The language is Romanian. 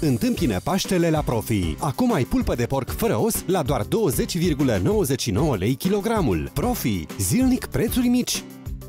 Întâmpină Paștele la Profi. Acum ai pulpă de porc fără os la doar 20,99 lei kilogramul. Profi. Zilnic prețuri mici.